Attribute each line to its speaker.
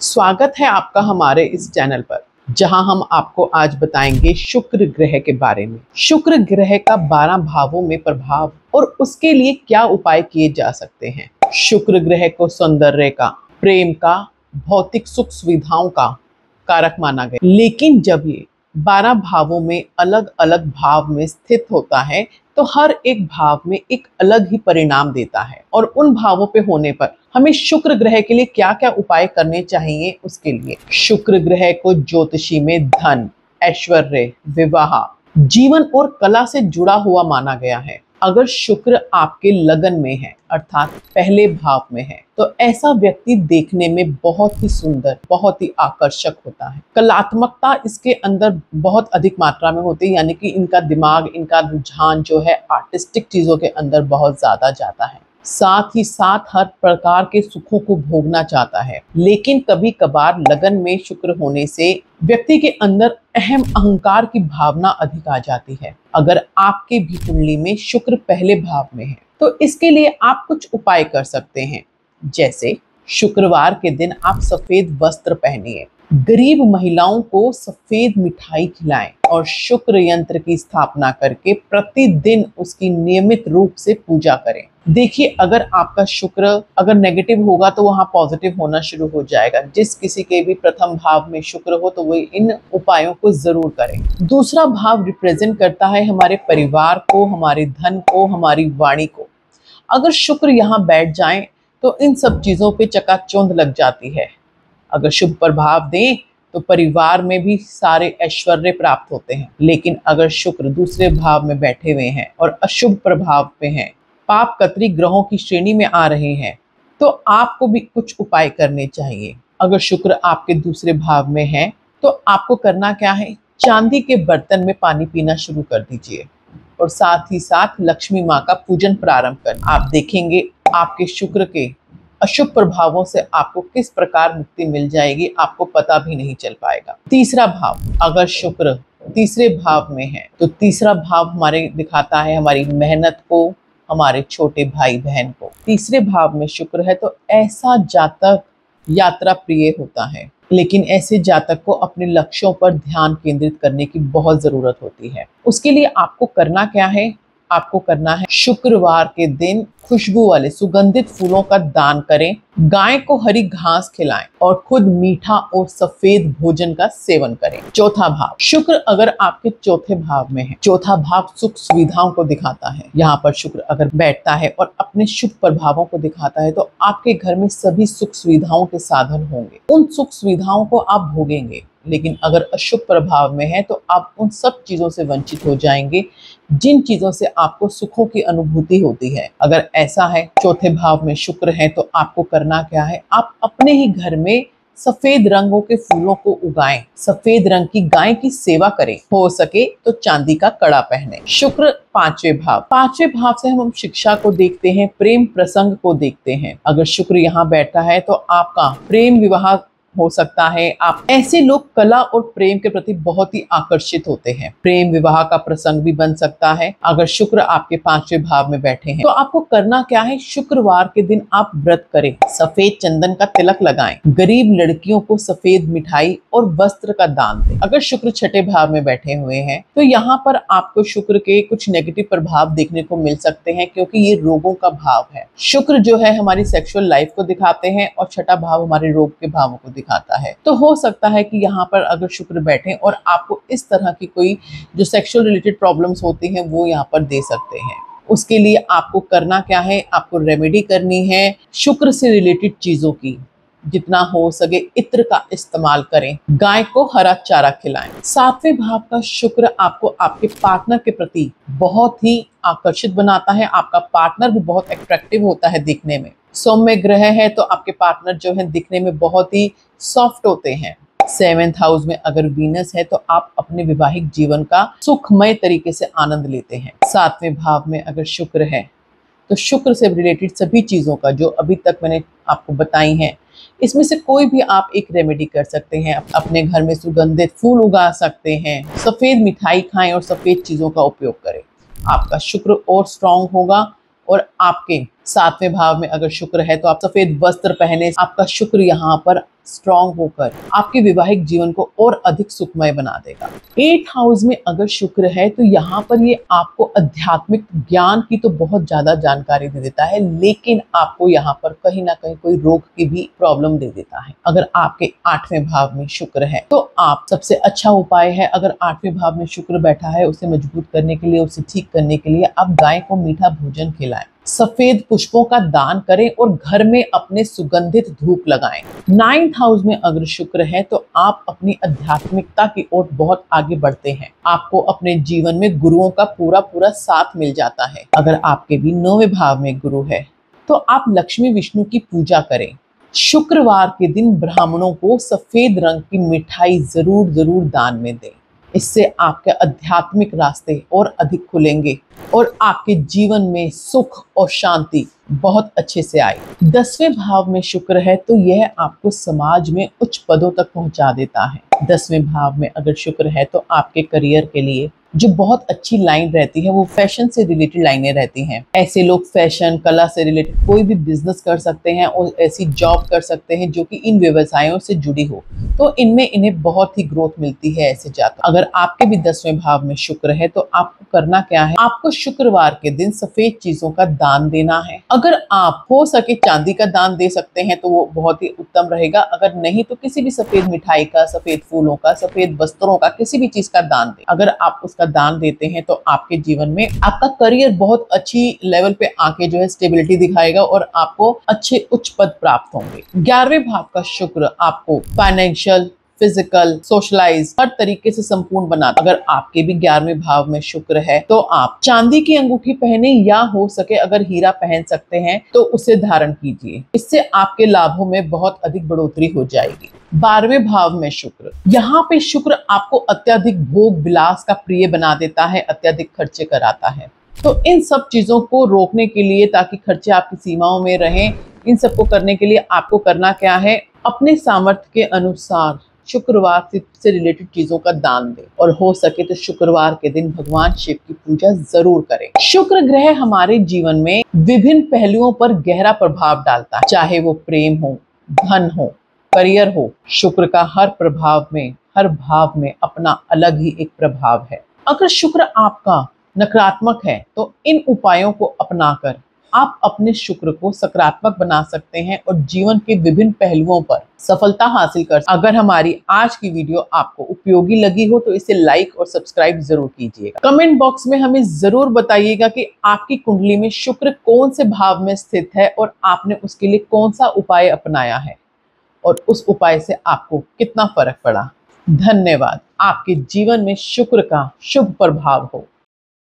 Speaker 1: स्वागत है आपका हमारे इस चैनल पर, जहाँ हम आपको आज बताएँगे शुक्र ग्रह के बारे में। शुक्र ग्रह का 12 भावों में प्रभाव और उसके लिए क्या उपाय किए जा सकते हैं। शुक्र ग्रह को सौंदर्य का, प्रेम का, भौतिक सुख सुविधाओं का कारक माना गया। लेकिन जब ये बारह भावों में अलग अलग भाव में स्थित होता है तो हर एक भाव में एक अलग ही परिणाम देता है और उन भावों पे होने पर हमें शुक्र ग्रह के लिए क्या क्या उपाय करने चाहिए उसके लिए? शुक्र ग्रह को ज्योतिषी में धन, ऐश्वर्य, विवाह, जीवन और कला से जुड़ा हुआ माना गया है। अगर शुक्र आपके लगन में है, अर्थात पहले भाव में है तो ऐसा व्यक्ति देखने में बहुत ही सुंदर, बहुत ही आकर्षक होता है। कलात्मकता इसके अंदर बहुत अधिक मात्रा में होती है, यानी कि इनका दिमाग, इनका रुझान जो है, आर्टिस्टिक चीज़ों के अंदर बहुत ज़्यादा जाता है। साथ ही साथ हर प्रकार के सुखों को भोगना चाहता है। लेकिन कभी कभार लगन में शुक्र होने से व्यक्ति के अंदर अहम अहंकार की भावना अधिक आ जाती है। अगर आपके भी कुंडली में शुक्र पहले भाव में है तो इसके लिए आप कुछ उपाय कर सकते हैं। जैसे शुक्रवार के दिन आप सफ़ेद वस्त्र पहनिए। गरीब महिलाओं को सफ़ेद मिठाई खिलाएँ और शुक्र यंत्र की स्थापना करके प्रतिदिन उसकी नियमित रूप से पूजा करें। देखिए, अगर आपका शुक्र अगर नेगेटिव होगा तो वहाँ पॉजिटिव होना शुरू हो जाएगा। जिस किसी के भी प्रथम भाव में शुक्र हो तो वो इन उपायों को ज़रूर करें। दूसरा भाव रिप्रेजेंट करता है हमारे परिवार को, हमारे धन को, हमारी वाणी को। अगर शुक्र यहाँ बैठ जाए तो इन सब चीज़ों पे चकाचौंध लग जाती है। अगर शुभ प्रभाव दें तो परिवार में भी सारे ऐश्वर्य प्राप्त होते हैं। लेकिन अगर शुक्र दूसरे भाव में बैठे हुए हैं और अशुभ प्रभाव पे हैं, पाप कतरी ग्रहों की श्रेणी में आ रहे हैं तो आपको भी कुछ उपाय करने चाहिए। अगर शुक्र आपके दूसरे भाव में है तो आपको करना क्या है? चांदी के बर्तन में पानी पीना शुरू कर दीजिए और साथ ही साथ लक्ष्मी माँ का पूजन प्रारंभ कर आप देखेंगे आपके शुक्र के अशुभ प्रभावों से आपको किस प्रकार मुक्ति मिल जाएगी, आपको पता भी नहीं चल पाएगा। तीसरा भाव, अगर शुक्र तीसरे भाव में है तो तीसरा भाव हमारे दिखाता है हमारी मेहनत को, हमारे छोटे भाई बहन को। तीसरे भाव में शुक्र है तो ऐसा जातक यात्रा प्रिय होता है, लेकिन ऐसे जातक को अपने लक्ष्यों पर ध्यान केंद्रित करने की बहुत ज़रूरत होती है। उसके लिए आपको करना क्या है? आपको करना है। शुक्रवार के दिन खुशबू वाले सुगंधित फूलों का दान करें। गाय को हरी घास खिलाएँ और खुद मीठा और सफ़ेद भोजन का सेवन करें। चौथा भाव, शुक्र अगर आपके चौथे भाव में है, चौथा भाव सुख सुविधाओं को दिखाता है। यहाँ पर शुक्र अगर बैठता है और अपने शुभ प्रभावों को दिखाता है तो आपके घर में सभी सुख सुविधाओं के साधन होंगे। उन सुख सुविधाओं को आप भोगेंगे, लेकिन अगर अशुभ प्रभाव में है तो आप उन सब चीज़ों से वंचित हो जाएँगे, जिन चीज़ों से आपको सुखों की अनुभूति होती है। अगर ऐसा है, चौथे भाव में शुक्र है तो आपको करना क्या है? आप अपने ही घर में सफ़ेद रंगों के फूलों को उगाएँ, सफ़ेद रंग की गाय की सेवा करें। हो सके तो चांदी का कड़ा पहने। शुक्र पांचवे भाव। पांचवे भाव से हम शिक्षा को देखते हैं, प्रेम प्रसंग को देखते हैं। अगर शुक्र यहाँ बैठा है तो आपका प्रेम विवाह हो सकता है। आप ऐसे लोग कला और प्रेम के प्रति बहुत ही आकर्षित होते हैं। प्रेम विवाह का प्रसंग भी बन सकता है, अगर शुक्र आपके पाँचवें भाव में बैठे हैं। तो आपको करना क्या है? शुक्रवार के दिन आप व्रत करें। सफ़ेद चंदन का तिलक लगाएँ। गरीब लड़कियों को सफ़ेद मिठाई और वस्त्र का दान दें। अगर शुक्र छठे भाव में बैठे हुए हैं तो यहाँ पर आपको शुक्र के कुछ नेगेटिव प्रभाव देखने को मिल सकते हैं, क्योंकि ये रोगों का भाव है। शुक्र जो है हमारी सेक्सुअल लाइफ को दिखाते हैं और छठा भाव हमारे रोग के भावों को दिखाता है। तो हो सकता है कि यहाँ पर अगर शुक्र बैठे और आपको इस तरह की कोई जो सेक्सुअल रिलेटेड प्रॉब्लम्स होती हैं, वो यहाँ पर दे सकते हैं। उसके लिए आपको करना क्या है? आपको रेमेडी करनी है शुक्र से रिलेटेड चीज़ों की। जितना हो सके इत्र का इस्तेमाल करें। गाय को हरा चारा खिलाएँ। सातवें भाव का शुक्र आपको आपके पार्टनर के प्रति बहुत ही आकर्षित बनाता है। आपका पार्टनर भी बहुत अट्रैक्टिव होता है दिखने में। सौम्य ग्रह है तो आपके पार्टनर जो है, दिखने में बहुत ही सॉफ्ट होते हैं। सेवेंथ हाउस में अगर वीनस है तो आप अपने विवाहिक जीवन का सुखमय तरीके से आनंद लेते हैं। सातवें भाव में अगर शुक्र है तो शुक्र से रिलेटेड सभी चीज़ों का, जो अभी तक मैंने आपको बताई हैं, इसमें से कोई भी आप एक रेमेडी कर सकते हैं। अपने घर में सुगंधित फूल उगा सकते हैं, सफ़ेद मिठाई खाएँ और सफ़ेद चीज़ों का उपयोग करें। आपका शुक्र और स्ट्रांग होगा और आपके सातवें भाव में अगर शुक्र है तो आप सफ़ेद वस्त्र पहने, आपका शुक्र यहाँ पर स्ट्रांग होकर आपके वैवाहिक जीवन को और अधिक सुखमय बना देगा। एट हाउस में अगर शुक्र है तो यहाँ पर ये आपको आध्यात्मिक ज्ञान की तो बहुत ज़्यादा जानकारी दे देता है, लेकिन आपको यहाँ पर कहीं ना कहीं कोई रोग की भी प्रॉब्लम दे देता है। अगर आपके आठवें भाव में शुक्र है तो आप सबसे अच्छा उपाय है, अगर आठवें भाव में शुक्र बैठा है, उसे मज़बूत करने के लिए, उसे ठीक करने के लिए आप गाय को मीठा भोजन खिलाएँ। सफ़ेद पुष्पों का दान करें और घर में अपने सुगंधित धूप लगाएँ। नाइन्थ हाउस में अगर शुक्र है तो आप अपनी आध्यात्मिकता की ओर बहुत आगे बढ़ते हैं। आपको अपने जीवन में गुरुओं का पूरा पूरा साथ मिल जाता है। अगर आपके भी नौवे भाव में गुरु है तो आप लक्ष्मी विष्णु की पूजा करें। शुक्रवार के दिन ब्राह्मणों को सफ़ेद रंग की मिठाई ज़रूर ज़रूर दान में दें। इससे आपके आध्यात्मिक रास्ते और अधिक खुलेंगे। और आपके जीवन में सुख और शांति बहुत अच्छे से आए। दसवें भाव में शुक्र है तो यह आपको समाज में उच्च पदों तक पहुँचा देता है। दसवें भाव में अगर शुक्र है तो आपके करियर के लिए जो बहुत अच्छी लाइन रहती है, वो फ़ैशन से रिलेटेड लाइनें रहती हैं। ऐसे लोग फ़ैशन कला से रिलेटेड कोई भी बिज़नेस कर सकते हैं और ऐसी जॉब कर सकते हैं जो कि इन व्यवसायों से जुड़ी हो। तो इनमें इन्हें बहुत ही ग्रोथ मिलती है ऐसे जाकर अगर आपके भी दसवें भाव में शुक्र है तो आपको करना क्या है? आपको शुक्रवार के दिन सफ़ेद चीज़ों का दान देना है। अगर आप, हो सके चांदी का दान दे सकते हैं तो वो बहुत ही उत्तम रहेगा। अगर नहीं तो किसी भी सफ़ेद मिठाई का, सफ़ेद फूलों का, सफ़ेद वस्त्रों का, किसी भी चीज़ का दान दे। अगर आप उस का दान देते हैं तो आपके जीवन में आपका करियर बहुत अच्छी लेवल पे आके जो है स्टेबिलिटी दिखाएगा और आपको अच्छे उच्च पद प्राप्त होंगे। ग्यारहवें भाव का शुक्र आपको फाइनेंशियल फ़िज़िकल सोशलाइज हर तरीके से संपूर्ण बना अगर आपके भी ग्यारहवें भाव में शुक्र है तो आप चांदी की अंगूठी पहने या हो सके अगर हीरा पहन सकते हैं तो उसे धारण कीजिए। इससे आपके लाभों में बहुत अधिक बढ़ोतरी हो जाएगी। बारहवें भाव में शुक्र। यहाँ पे शुक्र आपको अत्यधिक भोग विलास का प्रिय बना देता है, अत्यधिक खर्चे कराता है। तो इन सब चीज़ों को रोकने के लिए, ताकि खर्चे आपकी सीमाओं में रहें, इन सबको करने के लिए आपको करना क्या है? अपने सामर्थ्य के अनुसार शुक्रवार से रिलेटेड चीज़ों का दान दें। और हो सके तो शुक्रवार के दिन भगवान शिव की पूजा ज़रूर करें। शुक्र ग्रह हमारे जीवन में विभिन्न पहलुओं पर गहरा प्रभाव डालता है। चाहे वो प्रेम हो, धन हो, करियर हो, शुक्र का हर प्रभाव में, हर भाव में अपना अलग ही एक प्रभाव है। अगर शुक्र आपका नकारात्मक है तो इन उपायों को अपनाकर आप अपने शुक्र को सकारात्मक बना सकते हैं और जीवन के विभिन्न पहलुओं पर सफलता हासिल कर अगर हमारी आज की वीडियो आपको उपयोगी लगी हो तो इसे लाइक और सब्सक्राइब ज़रूर कीजिएगा। कमेंट बॉक्स में हमें ज़रूर बताइएगा कि आपकी कुंडली में शुक्र कौन से भाव में स्थित है और आपने उसके लिए कौन सा उपाय अपनाया है और उस उपाय से आपको कितना फ़र्क पड़ा। धन्यवाद। आपके जीवन में शुक्र का शुभ प्रभाव हो।